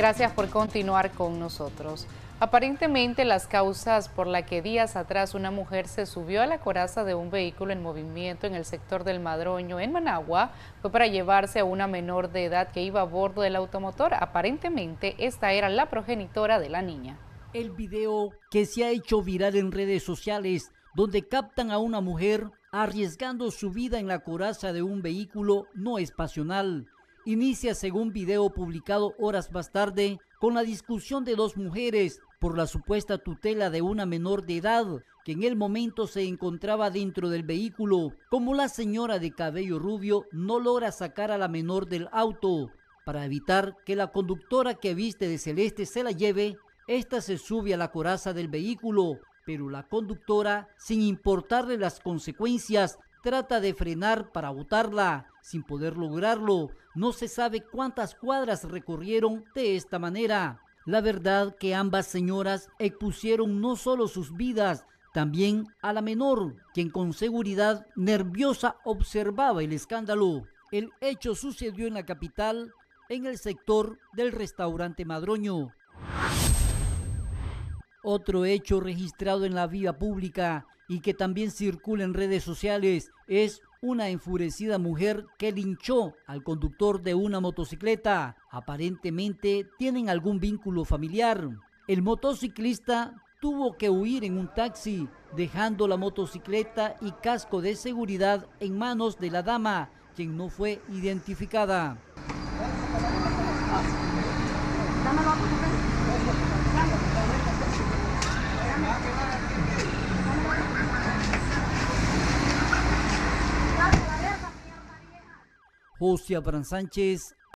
Gracias por continuar con nosotros. Aparentemente las causas por las que días atrás una mujer se subió a la coraza de un vehículo en movimiento en el sector del Madroño en Managua fue para llevarse a una menor de edad que iba a bordo del automotor. Aparentemente esta era la progenitora de la niña. El video que se ha hecho viral en redes sociales donde captan a una mujer arriesgando su vida en la coraza de un vehículo no es pasional. Inicia según video publicado horas más tarde con la discusión de dos mujeres por la supuesta tutela de una menor de edad que en el momento se encontraba dentro del vehículo, como la señora de cabello rubio no logra sacar a la menor del auto. Para evitar que la conductora que viste de celeste se la lleve, esta se sube a la coraza del vehículo, pero la conductora, sin importarle las consecuencias, trata de frenar para botarla. Sin poder lograrlo, no se sabe cuántas cuadras recorrieron de esta manera. La verdad que ambas señoras expusieron no solo sus vidas, también a la menor, quien con seguridad nerviosa observaba el escándalo. El hecho sucedió en la capital, en el sector del restaurante Madroño. Otro hecho registrado en la vía pública y que también circula en redes sociales es una enfurecida mujer que linchó al conductor de una motocicleta. Aparentemente tienen algún vínculo familiar. El motociclista tuvo que huir en un taxi, dejando la motocicleta y casco de seguridad en manos de la dama, quien no fue identificada. José Abraham Sánchez,